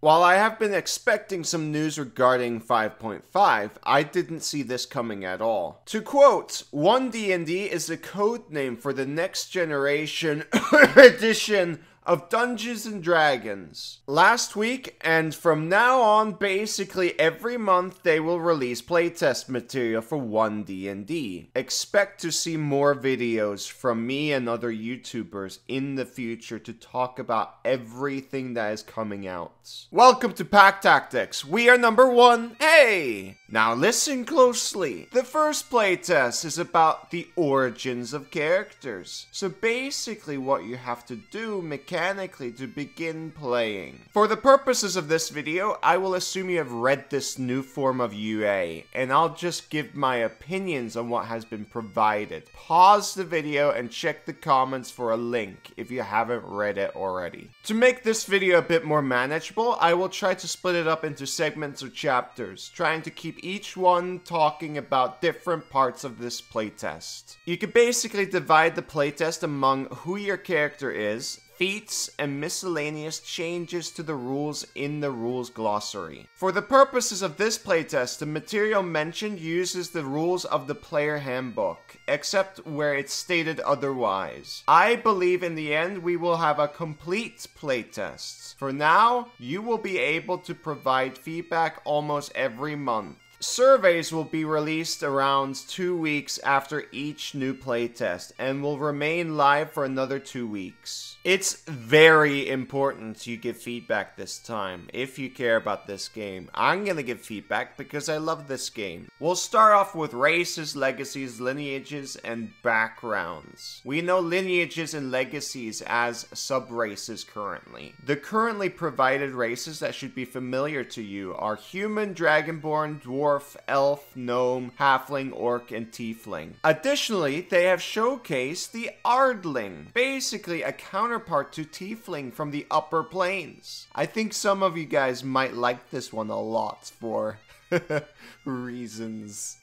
While I have been expecting some news regarding 5.5, I didn't see this coming at all. To quote, 1D&D is the code name for the next generation edition of Dungeons and Dragons. Last week, and from now on, basically every month they will release playtest material for 1D&D. Expect to see more videos from me and other YouTubers in the future to talk about everything that is coming out. Welcome to Pack Tactics. We are number one. Hey! Now listen closely. The first playtest is about the origins of characters. So basically what you have to do mechanically to begin playing. For the purposes of this video, I will assume you have read this new form of UA, and I'll just give my opinions on what has been provided. Pause the video and check the comments for a link if you haven't read it already. To make this video a bit more manageable, I will try to split it up into segments or chapters, trying to keep each one talking about different parts of this playtest. You could basically divide the playtest among who your character is, feats, and miscellaneous changes to the rules in the rules glossary. For the purposes of this playtest, the material mentioned uses the rules of the player handbook, except where it's stated otherwise. I believe in the end we will have a complete playtest. For now, you will be able to provide feedback almost every month. Surveys will be released around two weeks after each new playtest and will remain live for another two weeks. It's very important you give feedback this time if you care about this game. I'm gonna give feedback because I love this game. We'll start off with races, legacies, lineages, and backgrounds. We know lineages and legacies as sub-races currently. The currently provided races that should be familiar to you are human, dragonborn, dwarf, elf, gnome, halfling, orc, and tiefling. Additionally, they have showcased the Ardling, basically a counterpart to tiefling from the upper planes. I think some of you guys might like this one a lot for reasons.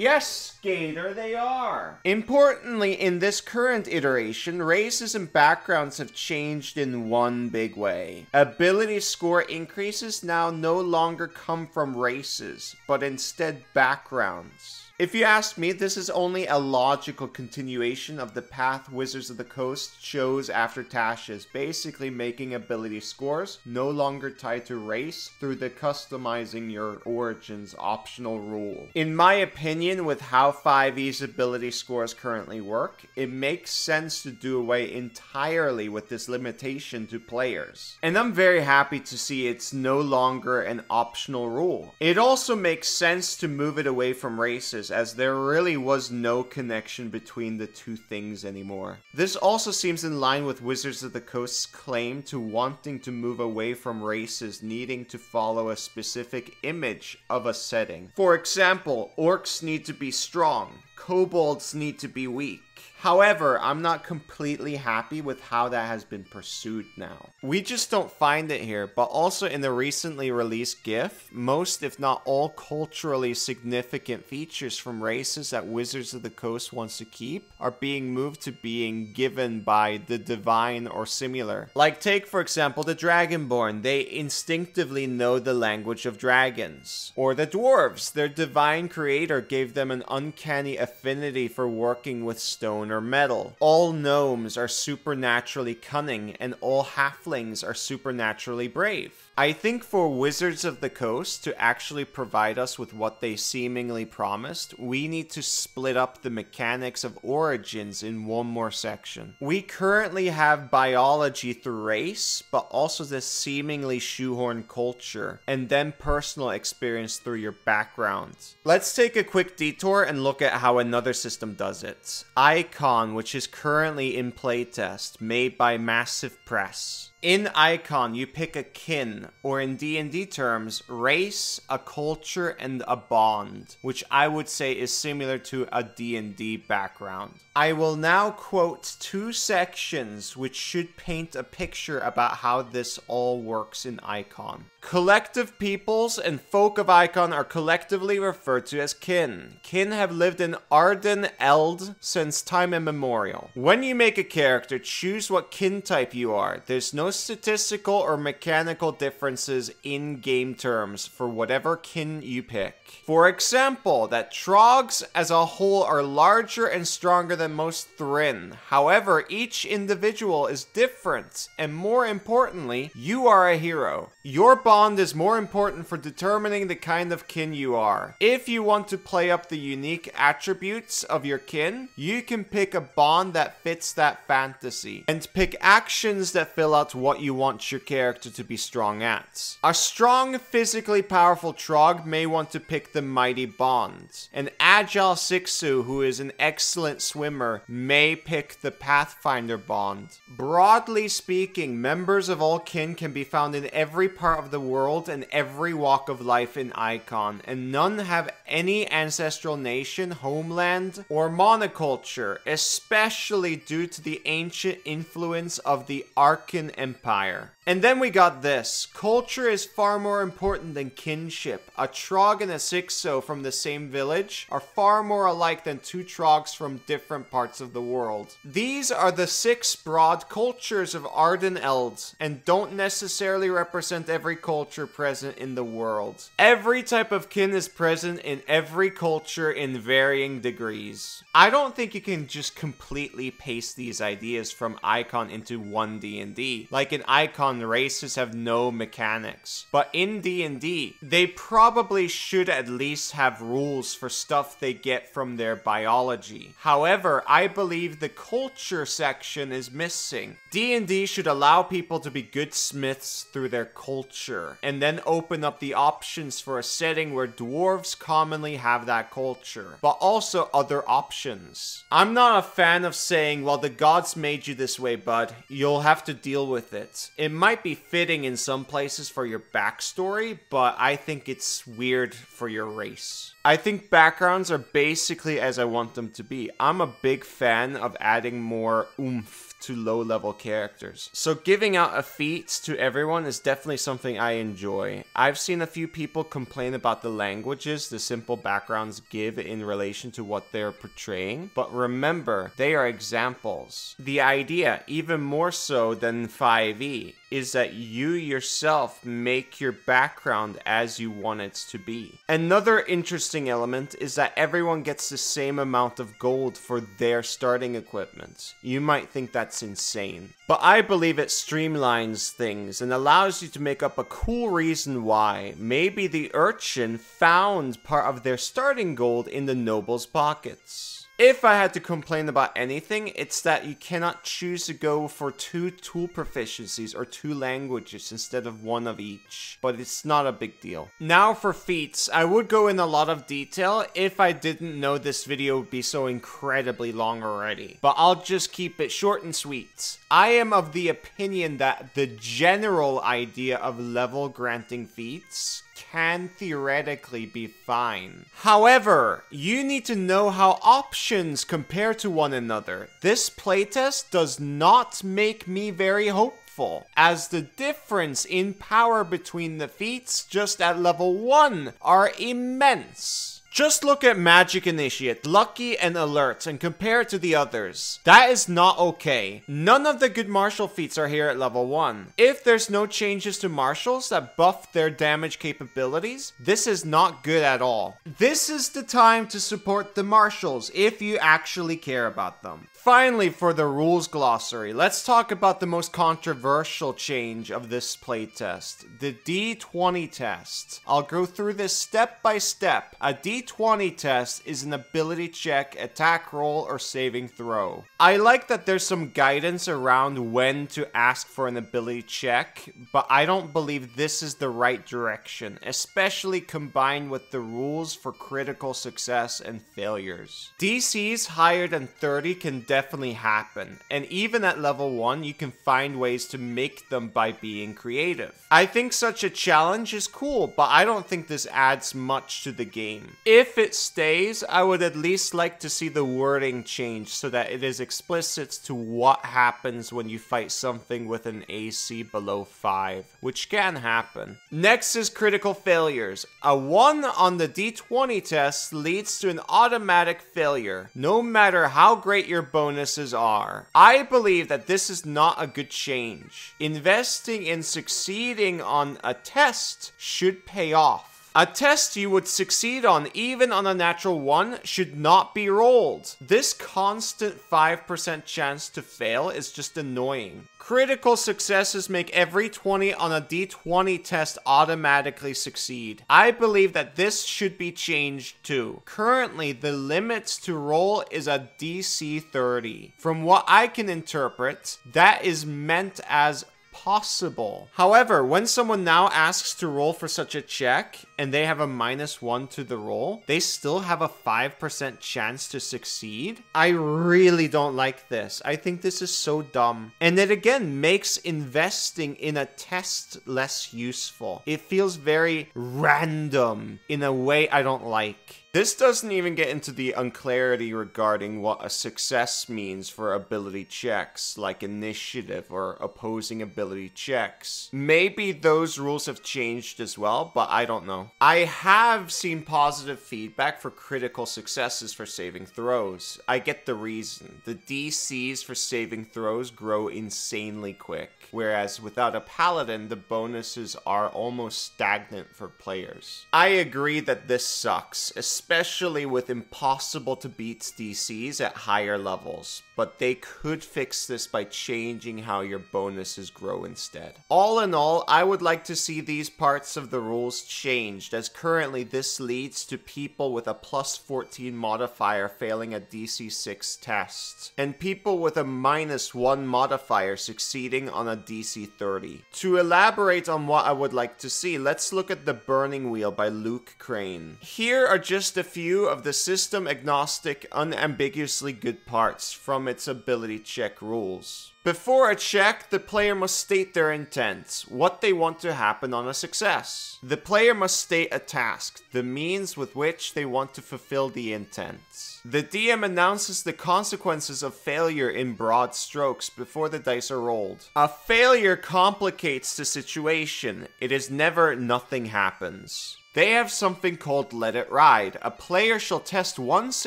Yes, Gator, they are. Importantly, in this current iteration, races and backgrounds have changed in one big way. Ability score increases now no longer come from races, but instead backgrounds. If you ask me, this is only a logical continuation of the path Wizards of the Coast chose after Tasha's, basically making ability scores no longer tied to race through the customizing your origins optional rule. In my opinion, with how 5e's ability scores currently work, it makes sense to do away entirely with this limitation to players. And I'm very happy to see it's no longer an optional rule. It also makes sense to move it away from races as there really was no connection between the two things anymore. This also seems in line with Wizards of the Coast's claim to wanting to move away from races needing to follow a specific image of a setting. For example, orcs need to be strong, kobolds need to be weak. However, I'm not completely happy with how that has been pursued now. We just don't find it here, but also in the recently released GIF, most if not all culturally significant features from races that Wizards of the Coast wants to keep are being moved to being given by the divine or similar. Like take for example the Dragonborn, they instinctively know the language of dragons. Or the dwarves, their divine creator gave them an uncanny affinity for working with stone or metal. All gnomes are supernaturally cunning, and all halflings are supernaturally brave. I think for Wizards of the Coast to actually provide us with what they seemingly promised, we need to split up the mechanics of origins in one more section. We currently have biology through race, but also this seemingly shoehorn culture, and then personal experience through your background. Let's take a quick detour and look at how another system does it. Icon, which is currently in playtest, made by Massif Press. In Icon, you pick a kin, or in D&D terms, race, a culture, and a bond, which I would say is similar to a D&D background. I will now quote two sections which should paint a picture about how this all works in Icon. Collective peoples and folk of Icon are collectively referred to as kin. Kin have lived in Arden Eld since time immemorial. When you make a character, choose what kin type you are. There's no statistical or mechanical differences in game terms for whatever kin you pick. For example, that Trogs as a whole are larger and stronger than most Thrin. However, each individual is different, and more importantly, you are a hero. Your bond is more important for determining the kind of kin you are. If you want to play up the unique attributes of your kin, you can pick a bond that fits that fantasy, and pick actions that fill out what you want your character to be strong at. A strong, physically powerful Trog may want to pick the mighty bond. An agile Sixu who is an excellent swimmer may pick the Pathfinder bond. Broadly speaking, members of all kin can be found in every part of the world and every walk of life in Icon, and none have any ancestral nation, homeland, or monoculture, especially due to the ancient influence of the Arkan Empire. And then we got this. Culture is far more important than kinship. A Trog and a Sixo from the same village are far more alike than two Trogs from different parts of the world. These are the six broad cultures of Arden Eld, and don't necessarily represent every culture present in the world. Every type of kin is present in every culture in varying degrees. I don't think you can just completely paste these ideas from Icon into one D&D. Like in Icon, races have no mechanics. But in D&D, they probably should at least have rules for stuff they get from their biology. However, I believe the culture section is missing. D&D should allow people to be good smiths through their culture, and then open up the options for a setting where dwarves commonly have that culture, but also other options. I'm not a fan of saying, well, the gods made you this way, bud. You'll have to deal with it. It might be fitting in some places for your backstory, but I think it's weird for your race. I think backgrounds are basically as I want them to be. I'm a big fan of adding more oomph to low level characters. So giving out a feat to everyone is definitely something I enjoy. I've seen a few people complain about the languages the simple backgrounds give in relation to what they're portraying, but remember, they are examples. The idea, even more so than 5e, is that you yourself make your background as you want it to be. Another interesting element is that everyone gets the same amount of gold for their starting equipment. You might think that's insane, but I believe it streamlines things and allows you to make up a cool reason why maybe the urchin found part of their starting gold in the noble's pockets. If I had to complain about anything, it's that you cannot choose to go for two tool proficiencies or two languages instead of one of each, but it's not a big deal. Now for feats, I would go in a lot of detail if I didn't know this video would be so incredibly long already, but I'll just keep it short and sweet. I am of the opinion that the general idea of level granting feats can theoretically be fine. However, you need to know how options compare to one another. This playtest does not make me very hopeful, as the difference in power between the feats just at level 1 are immense. Just look at Magic Initiate, Lucky, and Alert and compare it to the others. That is not okay. None of the good martial feats are here at level 1. If there's no changes to martials that buff their damage capabilities, this is not good at all. This is the time to support the martials if you actually care about them. Finally, for the rules glossary, let's talk about the most controversial change of this playtest, the D20 test. I'll go through this step by step. A D20 test is an ability check, attack roll, or saving throw. I like that there's some guidance around when to ask for an ability check, but I don't believe this is the right direction, especially combined with the rules for critical success and failures. DCs higher than 30 can definitely happen, and even at level 1, you can find ways to make them by being creative. I think such a challenge is cool, but I don't think this adds much to the game. If it stays, I would at least like to see the wording change so that it is explicit to what happens when you fight something with an AC below 5, which can happen. Next is critical failures. A 1 on the D20 test leads to an automatic failure, no matter how great your bonuses are. I believe that this is not a good change. Investing in succeeding on a test should pay off. A test you would succeed on even on a natural 1 should not be rolled. This constant 5% chance to fail is just annoying. Critical successes make every 20 on a d20 test automatically succeed. I believe that this should be changed too. Currently, the limits to roll is a DC 30. From what I can interpret, that is meant as possible. However, when someone now asks to roll for such a check and they have a minus one to the roll, they still have a 5% chance to succeed. I really don't like this. I think this is so dumb. And it again makes investing in a test less useful. It feels very random in a way I don't like. This doesn't even get into the unclarity regarding what a success means for ability checks, like initiative or opposing ability checks. Maybe those rules have changed as well, but I don't know. I have seen positive feedback for critical successes for saving throws. I get the reason. The DCs for saving throws grow insanely quick, whereas without a paladin, the bonuses are almost stagnant for players. I agree that this sucks, especially with impossible to beat DCs at higher levels, but they could fix this by changing how your bonuses grow instead. All in all, I would like to see these parts of the rules changed, as currently this leads to people with a plus 14 modifier failing a DC 6 test, and people with a minus 1 modifier succeeding on a DC 30. To elaborate on what I would like to see, let's look at the Burning Wheel by Luke Crane. Here are just a few of the system agnostic, unambiguously good parts from its ability check rules. Before a check, the player must state their intent, what they want to happen on a success. The player must state a task, the means with which they want to fulfill the intent. The DM announces the consequences of failure in broad strokes before the dice are rolled. A failure complicates the situation, it is never nothing happens. They have something called Let It Ride. A player shall test once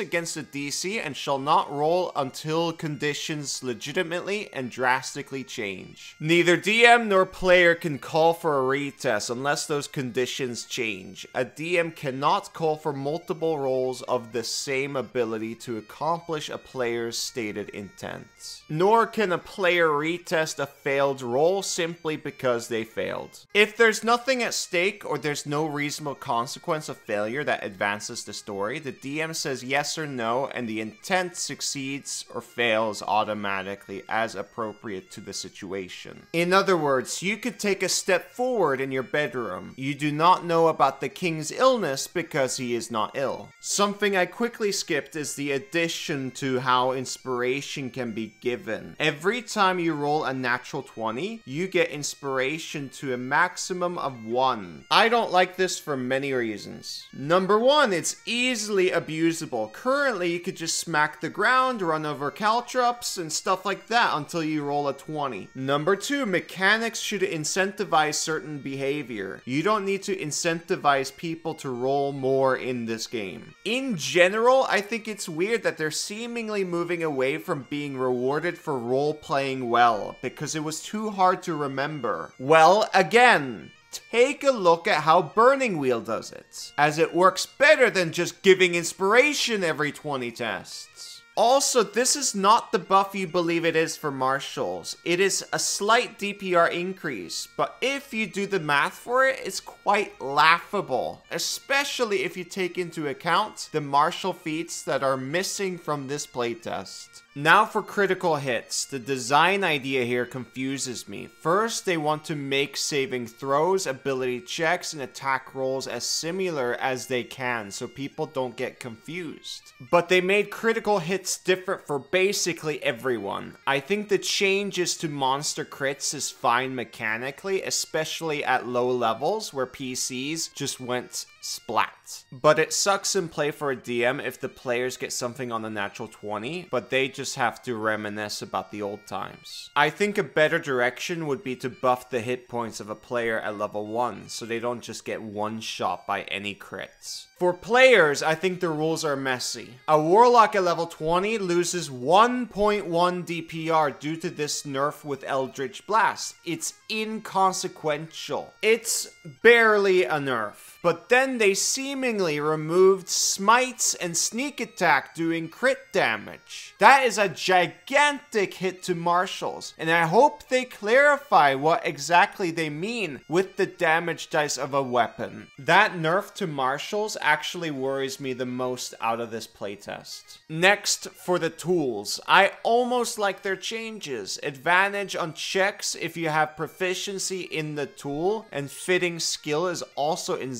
against a DC and shall not roll until conditions legitimately and drastically change. Neither DM nor player can call for a retest unless those conditions change. A DM cannot call for multiple rolls of the same ability to accomplish a player's stated intent. Nor can a player retest a failed roll simply because they failed. If there's nothing at stake or there's no reasonable consequence of failure that advances the story, the DM says yes or no, and the intent succeeds or fails automatically as appropriate to the situation. In other words, you could take a step forward in your bedroom. You do not know about the king's illness because he is not ill. Something I quickly skipped is the addition to how inspiration can be given. Every time you roll a natural 20, you get inspiration to a maximum of 1. I don't like this for many reasons. Number one, it's easily abusable. Currently, you could just smack the ground, run over caltrops, and stuff like that until you roll a 20. Number two, mechanics should incentivize certain behavior. You don't need to incentivize people to roll more in this game. In general, I think it's weird that they're seemingly moving away from being rewarded for role playing well, because it was too hard to remember. Well, again, take a look at how Burning Wheel does it, as it works better than just giving inspiration every 20 tests. Also, this is not the buff you believe it is for martials. It is a slight DPR increase, but if you do the math for it, it's quite laughable, especially if you take into account the martial feats that are missing from this playtest. Now for critical hits. The design idea here confuses me. First, they want to make saving throws, ability checks, and attack rolls as similar as they can so people don't get confused. But they made critical hits different for basically everyone. I think the changes to monster crits is fine mechanically, especially at low levels where PCs just went splat. But it sucks in play for a DM if the players get something on the natural 20, but they just have to reminisce about the old times. I think a better direction would be to buff the hit points of a player at level 1, so they don't just get one shot by any crits. For players, I think the rules are messy. A Warlock at level 20 loses 1.1 DPR due to this nerf with Eldritch Blast. It's inconsequential. It's barely a nerf. But then they seemingly removed smites and sneak attack doing crit damage. That is a gigantic hit to martials, and I hope they clarify what exactly they mean with the damage dice of a weapon. That nerf to martials actually worries me the most out of this playtest. Next, for the tools. I almost like their changes. Advantage on checks if you have proficiency in the tool, and fitting skill is also in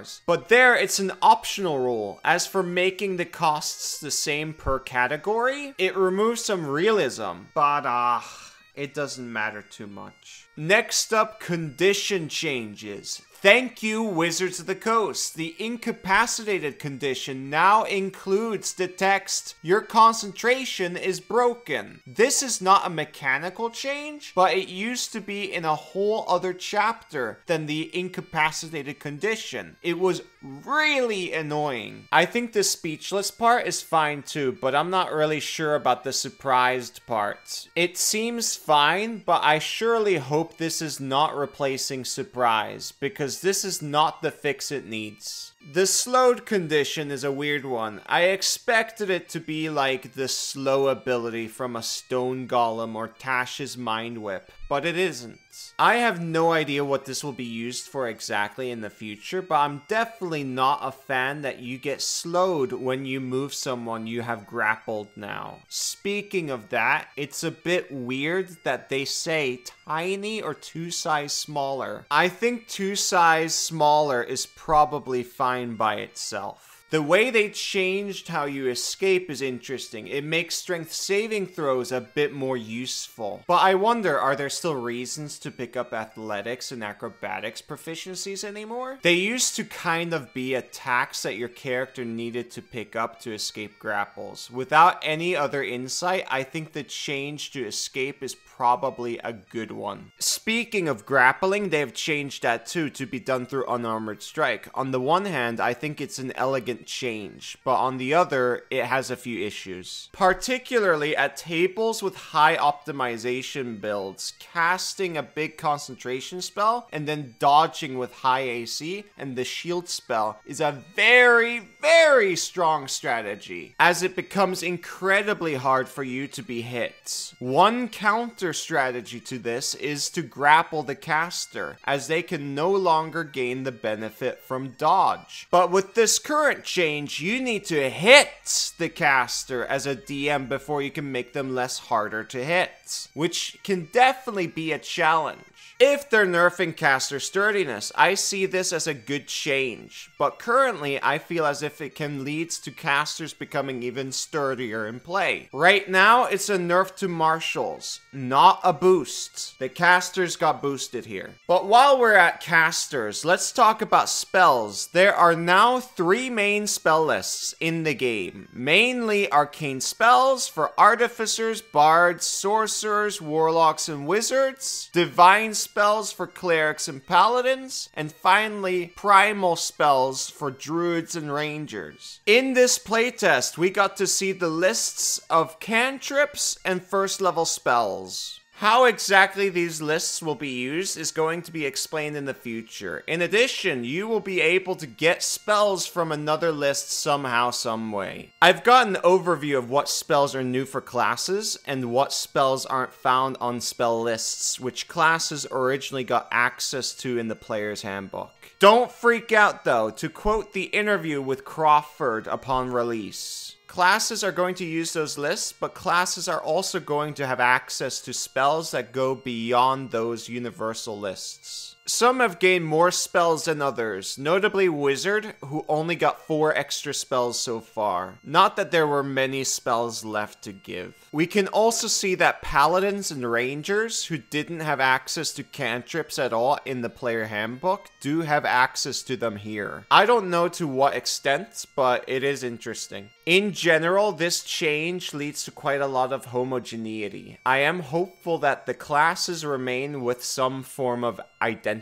Xanathars. But there, it's an optional rule. As for making the costs the same per category, it removes some realism. But ah. Uh, it doesn't matter too much. Next up, condition changes. Thank you, Wizards of the Coast. The incapacitated condition now includes the text, Your concentration is broken. This is not a mechanical change, but it used to be in a whole other chapter than the incapacitated condition. It was really annoying. I think the speechless part is fine too, but I'm not really sure about the surprised part. It seems fine, but I surely hope this is not replacing surprise, because because this is not the fix it needs. The slowed condition is a weird one. I expected it to be like the slow ability from a stone golem or Tash's mind whip, but it isn't. I have no idea what this will be used for exactly in the future, but I'm definitely not a fan that you get slowed when you move someone you have grappled now. Speaking of that, it's a bit weird that they say tiny or two size smaller. I think two size smaller is probably fine by itself. The way they changed how you escape is interesting. It makes strength saving throws a bit more useful. But I wonder, are there still reasons to pick up athletics and acrobatics proficiencies anymore? They used to kind of be attacks that your character needed to pick up to escape grapples. Without any other insight, I think the change to escape is probably a good one. Speaking of grappling, they have changed that too to be done through unarmored strike. On the one hand, I think it's an elegant change, but on the other, it has a few issues. Particularly at tables with high optimization builds, casting a big concentration spell and then dodging with high AC and the shield spell is a very, very strong strategy, as it becomes incredibly hard for you to be hit. One counter strategy to this is to grapple the caster, as they can no longer gain the benefit from dodge. But with this current change, you need to hit the caster as a DM before you can make them less harder to hit, which can definitely be a challenge. If they're nerfing caster sturdiness, I see this as a good change, but currently I feel as if it can lead to casters becoming even sturdier in play. Right now, it's a nerf to martials, not a boost. The casters got boosted here. But while we're at casters, let's talk about spells. There are now three main spell lists in the game, mainly arcane spells for artificers, bards, sorcerers, warlocks, and wizards, divine spells spells for clerics and paladins, and finally, primal spells for druids and rangers. In this playtest, we got to see the lists of cantrips and first level spells. How exactly these lists will be used is going to be explained in the future. In addition, you will be able to get spells from another list somehow, some way. I've got an overview of what spells are new for classes and what spells aren't found on spell lists, which classes originally got access to in the player's handbook. Don't freak out though, to quote the interview with Crawford upon release. Classes are going to use those lists, but classes are also going to have access to spells that go beyond those universal lists. Some have gained more spells than others, notably Wizard, who only got 4 extra spells so far. Not that there were many spells left to give. We can also see that Paladins and Rangers, who didn't have access to cantrips at all in the player handbook, do have access to them here. I don't know to what extent, but it is interesting. In general, this change leads to quite a lot of homogeneity. I am hopeful that the classes remain with some form of identity,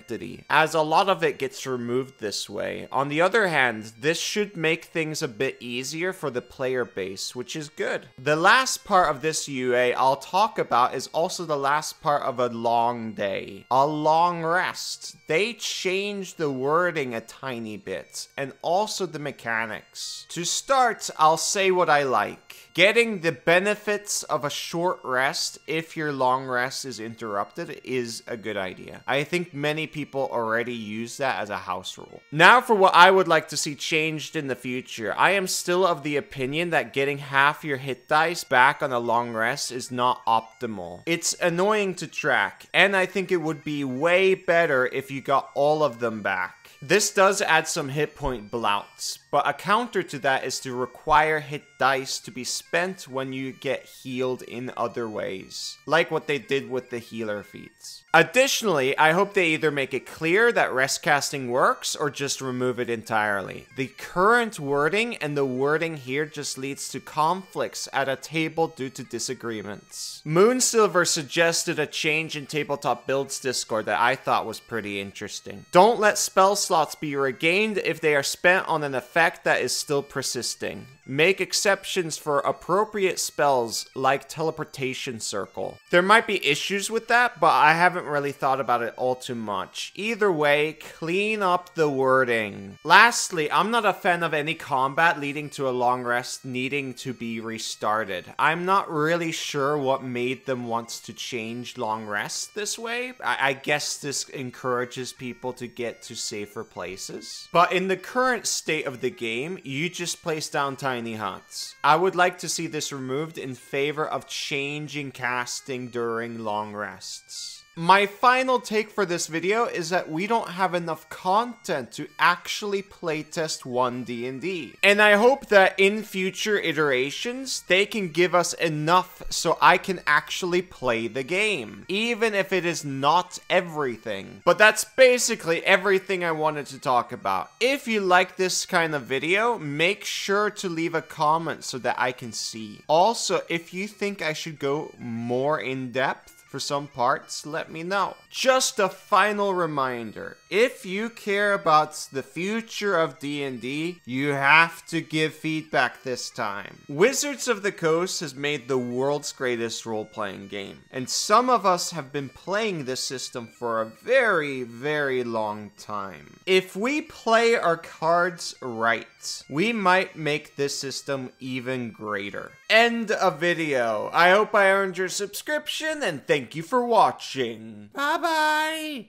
as a lot of it gets removed this way. On the other hand, this should make things a bit easier for the player base, which is good. The last part of this UA I'll talk about is also the last part of a long day, a long rest. They changed the wording a tiny bit, and also the mechanics. To start, I'll say what I like. Getting the benefits of a short rest if your long rest is interrupted is a good idea. I think many people already use that as a house rule. Now for what I would like to see changed in the future. I am still of the opinion that getting half your hit dice back on a long rest is not optimal. It's annoying to track, and I think it would be way better if you got all of them back. This does add some hit point blouts, but a counter to that is to require hit dice to be spent when you get healed in other ways, like what they did with the healer feats. Additionally, I hope they either make it clear that rest casting works or just remove it entirely. The current wording and the wording here just leads to conflicts at a table due to disagreements. Moonsilver suggested a change in tabletop builds discord that I thought was pretty interesting. Don't let spell slots be regained if they are spent on an effect that is still persisting. Make exceptions for appropriate spells like Teleportation Circle. There might be issues with that, but I haven't really thought about it all too much. Either way, clean up the wording. Lastly, I'm not a fan of any combat leading to a long rest needing to be restarted. I'm not really sure what made them want to change long rest this way. I, I guess this encourages people to get to safer places. But in the current state of the game, you just place down time tiny. I would like to see this removed in favor of changing casting during long rests. My final take for this video is that we don't have enough content to actually playtest one D&D. And I hope that in future iterations, they can give us enough so I can actually play the game. Even if it is not everything. But that's basically everything I wanted to talk about. If you like this kind of video, make sure to leave a comment so that I can see. Also, if you think I should go more in depth, for some parts, let me know. Just a final reminder, if you care about the future of D&D, you have to give feedback this time. Wizards of the Coast has made the world's greatest role-playing game, and some of us have been playing this system for a very, very long time. If we play our cards right, we might make this system even greater. End of video. I hope I earned your subscription, and thank you for watching. Bye bye.